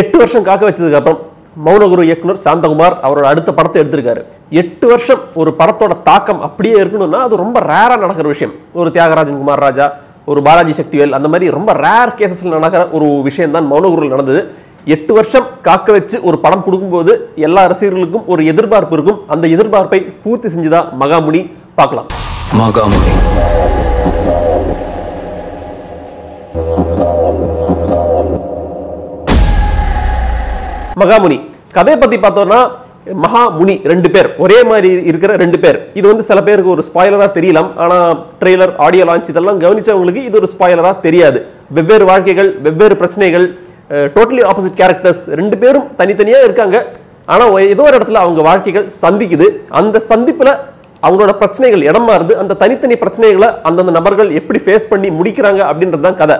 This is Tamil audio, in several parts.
எட்டு வருஷம் காக்க வச்சதுக்கு அப்புறம் மௌனகுரு இயக்குனர் சாந்தகுமார் அவரோட அடுத்த படத்தை எடுத்திருக்காரு. எட்டு வருஷம் ஒரு படத்தோட தாக்கம் அப்படியே இருக்கணும்னா அது ரொம்ப ரேரா நடக்கிற விஷயம். ஒரு தியாகராஜன் குமார் ராஜா ஒரு பாலாஜி சக்திவேல் அந்த மாதிரி ரொம்ப ரேர் கேசஸ்ல நடக்கிற ஒரு விஷயம் தான் மௌனகுருவில் நடந்தது. எட்டு வருஷம் காக்க வச்சு ஒரு படம் கொடுக்கும்போது எல்லா ரசிகர்களுக்கும் ஒரு எதிர்பார்ப்பு இருக்கும். அந்த எதிர்பார்ப்பை பூர்த்தி செஞ்சுதான் மகாமுனி. பார்க்கலாம். மகாமுனி. மகாமுனி. கதையை பத்தி பார்த்தோம்னா மகாமுனி ரெண்டு பேர். ஒரே மாதிரி இருக்கிற ரெண்டு பேர். இது வந்து சில பேருக்கு ஒரு ஸ்பாயிலராக தெரியலாம். ஆனால் ட்ரெய்லர் ஆடியோ லான்ச் இதெல்லாம் கவனிச்சவங்களுக்கு இது ஒரு ஸ்பாயிலராக தெரியாது. வெவ்வேறு வாழ்க்கைகள் வெவ்வேறு பிரச்சனைகள் டோட்டலி ஆப்போசிட் கேரக்டர்ஸ் ரெண்டு பேரும் தனித்தனியாக இருக்காங்க. ஆனால் ஏதோ ஒரு இடத்துல அவங்க வாழ்க்கைகள் சந்திக்குது. அந்த சந்திப்பில் அவங்களோட பிரச்சனைகள் இடம் மாறுது. அந்த தனித்தனி பிரச்சனைகளை அந்தந்த நபர்கள் எப்படி ஃபேஸ் பண்ணி முடிக்கிறாங்க அப்படின்றது தான் கதை.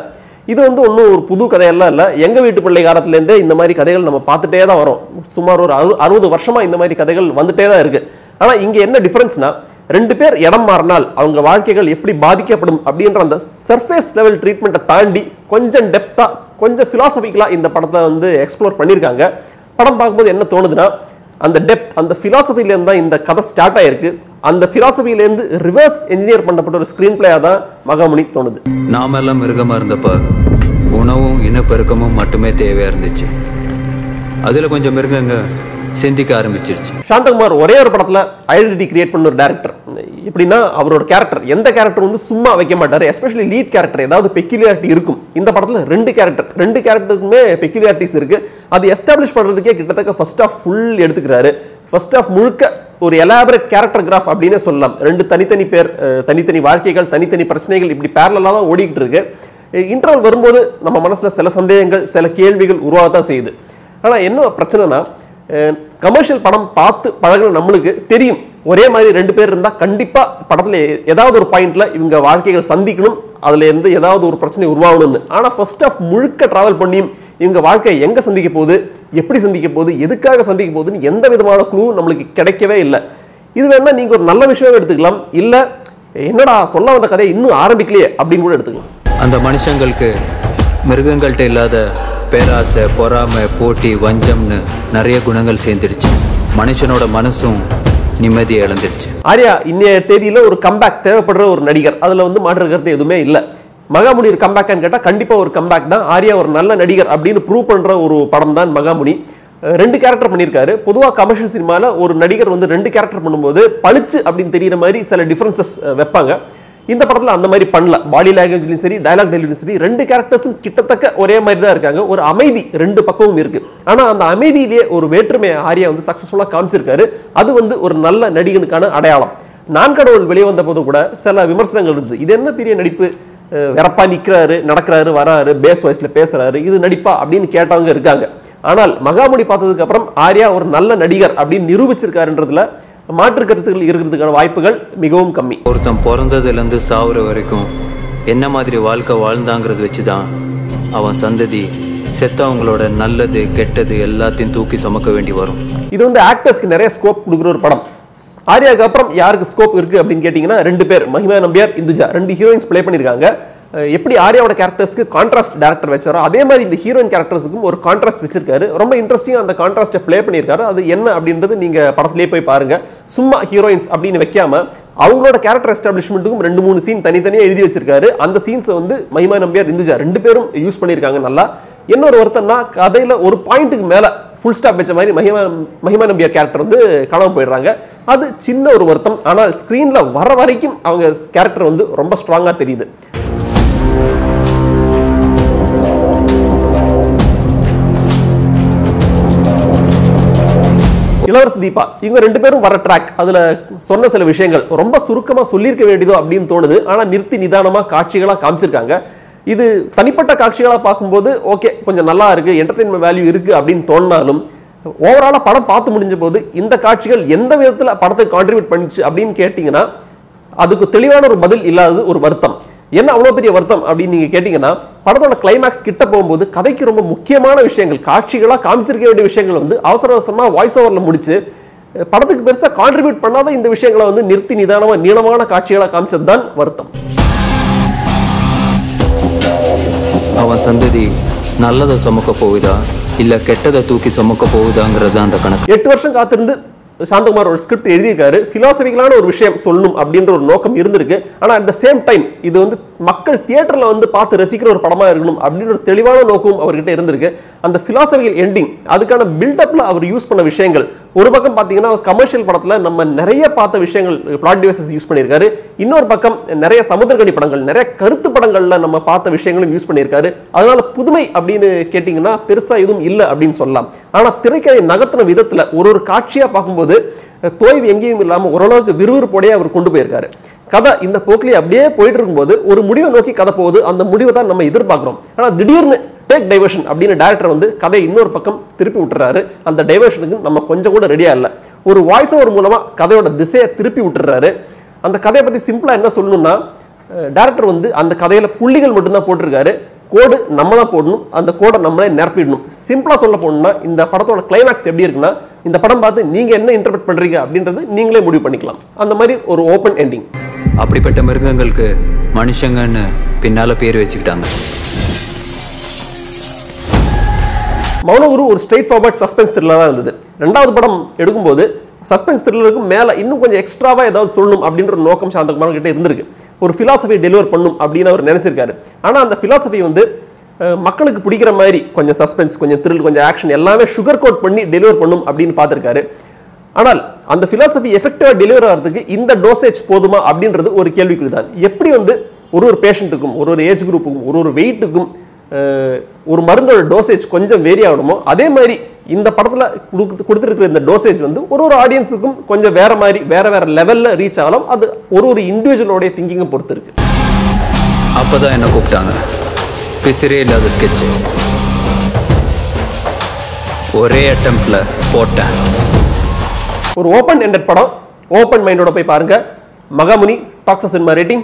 இது வந்து ஒன்றும் ஒரு புது கதையெல்லாம் இல்லை. எங்கள் வீட்டு பிள்ளை காலத்துலேருந்தே இந்த மாதிரி கதைகள் நம்ம பார்த்துட்டே தான் வரோம். சுமார் ஒரு அறு அறுபது வருஷமாக இந்த மாதிரி கதைகள் வந்துட்டே தான் இருக்குது ஆனால் இங்கே என்ன டிஃபரன்ஸ்னா ரெண்டு பேர் இடம் மாறினால் அவங்க வாழ்க்கைகள் எப்படி பாதிக்கப்படும் அப்படின்ற அந்த சர்ஃபேஸ் லெவல் ட்ரீட்மெண்ட்டை தாண்டி கொஞ்சம் டெப்த்தாக கொஞ்சம் ஃபிலாசபிக்கலாக இந்த படத்தை வந்து எக்ஸ்ப்ளோர் பண்ணியிருக்காங்க. படம் பார்க்கும்போது என்ன தோணுதுன்னா அந்த டெப்த் அந்த ஃபிலாசபிலேருந்து தான் இந்த கதை ஸ்டார்ட் ஆகிருக்கு அந்த philosophy-ல-இருந்து ரிவர்ஸ் என்ஜினியர் பண்ணப்பட்ட ஒரு ஸ்க்ரீன் பிளேயாக தான் மகாமுனி தோணுது. நாமெல்லாம் மிருகமாக இருந்தப்ப உணவும் இனப்பெருக்கமும் மட்டுமே தேவையாக இருந்துச்சு. அதில் கொஞ்சம் மிருகங்க சிந்திக்க ஆரம்பிச்சிருச்சு. சாந்தகுமார் ஒரே ஒரு படத்துல ஐடென்டிட்டி கிரியேட் பண்ண ஒரு டேரக்டர் எப்படின்னா அவரோட கேரக்டர் எந்த கேரக்டர் வந்து சும்மா வைக்க மாட்டாரு எஸ்பெஷலி லீட் கேரக்டர் ஏதாவது பெக்யூலியாரிட்டி இருக்கும். இந்த படத்துல ரெண்டு கேரக்டர் ரெண்டு கேரக்டருக்குமே பெக்யூலியாரிட்டிஸ் இருக்கு. அது எஸ்டாப்ளிஷ் பண்றதுக்கே கிட்டத்தட்ட ஃபர்ஸ்ட் ஆஃப் ஃபுல் எடுத்துக்கிறாரு. ஃபர்ஸ்ட் ஆஃப் முழுக்க ஒரு எலாபரேட் கேரக்டர் கிராஃப் அப்படின்னே சொல்லலாம். ரெண்டு தனித்தனி பேர் தனித்தனி வாழ்க்கைகள் தனித்தனி பிரச்சனைகள் இப்படி பேரலாக தான் ஓடிக்கிட்டு இருக்கு. இன்டர்வல் வரும்போது நம்ம மனசில் சில சந்தேகங்கள் சில கேள்விகள் உருவாக தான் செய்யுது. ஆனால் என்ன பிரச்சனைனா கமர்ஷியல் படம் பார்த்து பழகின நம்மளுக்கு தெரியும். ஒரே மாதிரி ரெண்டு பேர் இருந்தால் கண்டிப்பாக படத்தில் ஏதாவது ஒரு பாயிண்டில் இவங்க வாழ்க்கைகள் சந்திக்கணும். அதில் இருந்து ஏதாவது ஒரு பிரச்சனை உருவாகணும்னு. ஆனால் ஃபர்ஸ்ட் ஆஃப் முழுக்க ட்ராவல் பண்ணியும் இவங்க வாழ்க்கை எங்கே சந்திக்க போகுது? எப்படி சந்திக்க போகுது எதுக்காக சந்திக்க போகுதுன்னு எந்த விதமான குழு நம்மளுக்கு கிடைக்கவே இல்லை. இது வேணா நீங்க ஒரு நல்ல விஷயம் எடுத்துக்கலாம். இல்ல என்னடா சொல்ல வந்த கதையை இன்னும் ஆரம்பிக்கலையே அப்படின்னு கூட எடுத்துக்கலாம். அந்த மனுஷங்களுக்கு மிருகங்கள்கிட்ட இல்லாத பேராசை பொறாமை போட்டி வஞ்சம்னு நிறைய குணங்கள் சேர்ந்துருச்சு. மனுஷனோட மனசும் நிம்மதியை இழந்துருச்சு. ஆர்யா இன்னைய தேதியில ஒரு கம்பேக் தேவைப்படுற ஒரு நடிகர். அதுல வந்து மாற்று கருத்து எதுவுமே இல்ல. மகாமுனி ஒரு கம்பேக்கான்னு கேட்டால் கண்டிப்பாக ஒரு கம்பேக் தான். ஆர்யா ஒரு நல்ல நடிகர் அப்படின்னு ப்ரூவ் பண்ணுற ஒரு படம் தான் மகாமுனி ரெண்டு கேரக்டர் பண்ணியிருக்காரு. பொதுவா கமர்ஷியல் சினிமாவில் ஒரு நடிகர் வந்து ரெண்டு கேரக்டர் பண்ணும்போது பளிச்சு அப்படின்னு தெரிகிற மாதிரி சில டிஃப்ரென்சஸ் வைப்பாங்க. இந்த படத்துல அந்த மாதிரி பண்ணல. பாடி லாங்குவேஜ்லையும் சரி டயலாக் டெலிவரியும் சரி ரெண்டு கேரக்டர்ஸும் கிட்டத்தட்ட ஒரே மாதிரி தான் இருக்காங்க. ஒரு அமைதி ரெண்டு பக்கமும் இருக்கு. ஆனால் அந்த அமைதியிலேயே ஒரு வேற்றுமையை ஆரியா வந்து சக்ஸஸ்ஃபுல்லாக காமிச்சிருக்காரு. அது வந்து ஒரு நல்ல நடிகனுக்கான அடையாளம். நான் கடவுள் வெளியே வந்த போது கூட சில விமர்சனங்கள் இருந்தது. இது என்ன பெரிய நடிப்பு? அஹ் வெறப்பா நிக்கிறாரு நடக்கிறாரு வராரு பேஸ் வாய்ஸ்ல பேசுறாரு இது நடிப்பா அப்படின்னு கேட்டவங்க இருக்காங்க. ஆனால் மகாமுடி பார்த்ததுக்கு அப்புறம் ஆர்யா ஒரு நல்ல நடிகர் அப்படின்னு நிரூபிச்சிருக்காருன்றதுல மாற்று கருத்துக்கள் இருக்கிறதுக்கான வாய்ப்புகள் மிகவும் கம்மி. ஒருத்தன் பிறந்ததுலேருந்து சாவுற வரைக்கும் என்ன மாதிரி வாழ்க்கை வாழ்ந்தாங்கிறது வச்சு தான் அவன் சந்ததி செத்தவங்களோட நல்லது கெட்டது எல்லாத்தையும் தூக்கி சுமக்க வேண்டி வரும். இது வந்து ஆக்டர்ஸ்க்கு நிறைய ஸ்கோப் கொடுக்குற ஒரு படம். ஆர்யாக்கு அப்புறம் யாருக்கு ஸ்கோப் இருக்கு அப்படின்னு கேட்டிங்கன்னா ரெண்டு பேர் மஹிமா நம்பியார் இந்துஜா. ரெண்டு ஹீரோயின்ஸ் ப்ளே பண்ணியிருக்காங்க. எப்படி ஆர்யாவோட கேரக்டர்ஸ்க்கு கான்ட்ராஸ்ட் டேரக்டர் வச்சாரோ அதே மாதிரி இந்த ஹீரோயின் கேரக்டர்ஸுக்கும் ஒரு கான்ட்ராஸ்ட் வச்சிருக்காரு. ரொம்ப இன்ட்ரெஸ்டிங்காக அந்த கான்ட்ராஸ்ட்டை ப்ளே பண்ணியிருக்காரு. அது என்ன அப்படின்றது நீங்கள் படத்துலேயே போய் பாருங்க. சும்மா ஹீரோயின்ஸ் அப்படின்னு வைக்காம அவங்களோட கேரக்டர் எஸ்டாப்ளிஷ்மெண்ட்டுக்கும் ரெண்டு மூணு சீன் தனித்தனியாக எழுதி வச்சிருக்காரு. அந்த சீன்ஸை வந்து மஹிமா நம்பியார் இந்துஜா ரெண்டு பேரும் யூஸ் பண்ணியிருக்காங்க நல்லா. இன்னொரு ஒருத்தன்னா கதையில் ஒரு பாயிண்ட்டுக்கு மேலே ஃபுல் ஸ்டாப் வச்ச மாதிரி மஹிமா மஹிமா நம்பியார் கேரக்டர் வந்து காணாமல் போயிடுறாங்க. அது சின்ன ஒரு வருத்தம். ஆனால் ஸ்க்ரீனில் வர வரைக்கும் அவங்க கேரக்டர் வந்து ரொம்ப ஸ்ட்ராங்கா தெரியுது. இளவரசி தீபா இவங்க ரெண்டு பேரும் வர ட்ராக் அதுல சொன்ன சில விஷயங்கள் ரொம்ப சுருக்கமா சொல்லியிருக்க வேண்டியதோ அப்படின்னு தோணுது. ஆனால் நிறுத்தி நிதானமாக காட்சிகளா காமிச்சிருக்காங்க. இது தனிப்பட்ட காட்சிகளாக பார்க்கும்போது ஓகே கொஞ்சம் நல்லா இருக்குது என்டர்டைன்மெண்ட் வேல்யூ இருக்குது அப்படின்னு தோணினாலும் ஓவராலாக படம் பார்த்து முடிஞ்ச போது இந்த காட்சிகள் எந்த விதத்தில் படத்தை கான்ட்ரிபியூட் பண்ணிச்சு அப்படின்னு கேட்டிங்கன்னா அதுக்கு தெளிவான ஒரு பதில் இல்லாதது ஒரு வருத்தம். என்ன அவ்வளோ பெரிய வருத்தம் அப்படின்னு நீங்கள் கேட்டிங்கன்னா படத்தோட கிளைமேக்ஸ் கிட்ட போகும்போது கதைக்கு ரொம்ப முக்கியமான விஷயங்கள் காட்சிகளாக காமிச்சிருக்க வேண்டிய விஷயங்கள் வந்து அவசர அவசரமாக வாய்ஸ் ஓவரில் முடிச்சு படத்துக்கு பெருசாக கான்ட்ரிபியூட் பண்ணாத இந்த விஷயங்களை வந்து நிறுத்தி நிதானமாக நீளமான காட்சிகளாக காமிச்சது தான் வருத்தம். அவன் சந்ததி நல்லதை சுமக்க போகுதா? இல்லை கெட்டதை தூக்கி சுமக்க போகுதாங்கிறது அந்த கணக்கு? எட்டு வருஷம் காத்திருந்து சாந்தகுமார் ஒரு ஸ்கிரிப்ட் எழுதியிருக்காரு. பிலாசபிக்கலான ஒரு விஷயம் சொல்லணும் அப்படின்ற ஒரு நோக்கம் இருந்திருக்கு. ஆனால் அட் த சேம் டைம் இது வந்து மக்கள் தியேட்டர்ல வந்து பார்த்து ரசிக்கிற ஒரு படமா இருக்கணும் அப்படின்ற ஒரு தெளிவான நோக்கம் அவர்கிட்ட இருந்திருக்கு. அந்த பிலாசபிக்கல் எண்டிங் அதுக்கான பில்டப்ல அவர் யூஸ் பண்ண விஷயங்கள். ஒரு பக்கம் பார்த்தீங்கன்னா கமர்ஷியல் படத்துல நம்ம நிறைய பார்த்த விஷயங்கள் பிளாட் டிவைசஸ் யூஸ் பண்ணியிருக்காரு. இன்னொரு பக்கம் நிறைய சமுத்திரக்கடி படங்கள் நிறைய கருத்து படங்கள்ல நம்ம பார்த்த விஷயங்களும் யூஸ் பண்ணியிருக்காரு. அதனால புதுமை அப்படின்னு கேட்டிங்கன்னா பெருசா எதுவும் இல்லை அப்படின்னு சொல்லலாம். ஆனா திரைக்கதை நகர்த்தின விதத்துல ஒரு ஒரு காட்சியா பார்க்கும்போது தோய்வு எங்கேயும் இல்லாம ஓரளவுக்கு விறுவிறுப்போடயே அவர் கொண்டு போயிருக்காரு. கதை இந்த போக்கிலே அப்படியே போயிட்டு இருக்கும்போது ஒரு முடிவை நோக்கி கதை போகுது. அந்த முடிவை தான் நம்ம எதிர்பார்க்குறோம். ஆனால் திடீர்னு டேக் டைவர்ஷன் அப்படின்னு டேரக்டர் வந்து கதை இன்னொரு பக்கம் திருப்பி விட்டுறாரு. அந்த டைவர்ஷனுக்கு நம்ம கொஞ்சம் கூட ரெடியாக இல்லை. ஒரு வாய்ஸ் ஓவர் மூலமாக கதையோட திசையை திருப்பி விட்டுறாரு. அந்த கதையை பற்றி சிம்பிளாக என்ன சொல்லணும்னா டேரக்டர் வந்து அந்த கதையில் புள்ளிகள் மட்டும்தான் போட்டிருக்காரு. கோடு நம்ம தான் போடணும். அந்த கோடை நம்மளே நிரப்பிடணும். சிம்பிளாக சொல்ல போகணும்னா இந்த படத்தோட கிளைமேக்ஸ் எப்படி இருக்குன்னா இந்த படம் பார்த்து நீங்கள் என்ன இன்டர்பிரட் பண்ணுறீங்க அப்படின்றது நீங்களே முடிவு பண்ணிக்கலாம். அந்த மாதிரி ஒரு ஓப்பன் எண்டிங் அப்படிப்பட்ட மிருகங்களுக்கு மனுஷங்கன்னு பின்னால பேர் வச்சுக்கிட்டாங்க. மௌனகுரு ஒரு ஸ்ட்ரெயிட் ஃபார்வர்ட் சஸ்பென்ஸ் த்ரில்லராக இருந்தது. ரெண்டாவது படம் எடுக்கும்போது சஸ்பென்ஸ் த்ரில்லருக்கு மேலே இன்னும் கொஞ்சம் எக்ஸ்ட்ராவாக ஏதாவது சொல்லணும் அப்படின்ற ஒரு நோக்கம் சாந்தகுமார் கிட்ட இருந்திருக்கு. ஒரு ஃபிலாசபி டெலிவர் பண்ணும் அப்படின்னு அவர் நினைச்சிருக்காரு. ஆனால் அந்த ஃபிலாசபி வந்து மக்களுக்கு பிடிக்கிற மாதிரி கொஞ்சம் சஸ்பென்ஸ் கொஞ்சம் த்ரில் கொஞ்சம் ஆக்ஷன் எல்லாமே சுகர் கோட் பண்ணி டெலிவர் பண்ணும் அப்படின்னு பார்த்துருக்காரு. ஆனால் அந்த ஃபிலாசபி எஃபெக்டிவாக டெலிவர் ஆகிறதுக்கு இந்த டோசேஜ் போதுமா அப்படின்றது ஒரு கேள்விக்குறி தான் எப்படி வந்து ஒரு ஒரு பேஷண்ட்டுக்கும் ஒரு ஒரு ஏஜ் குரூப்புக்கும் ஒரு ஒரு வெயிட்டுக்கும் ஒரு மருந்தோட டோசேஜ் கொஞ்சம் வேரி ஆகணுமோ அதே மாதிரி இந்த படத்தில் கொடுத்து கொடுத்துருக்கிற இந்த டோசேஜ் வந்து ஒரு ஒரு ஆடியன்ஸுக்கும் கொஞ்சம் வேற மாதிரி வேறு வேறு லெவலில் ரீச் ஆகலாம் அது ஒரு ஒரு இண்டிவிஜுவலோடைய திங்கிங்கை பொறுத்து இருக்கு. அப்பதான் என்ன கூப்பிட்டாங்க? பிசிறே இல்லாத ஸ்கெட்ச் ஒரே அட்டம்ப்ட்ல போட்டேன். ஒரு ஓப்பன் எண்டட் படம் ஓப்பன் மைண்டோட போய் பாருங்க. Magamuni taxes cinema rating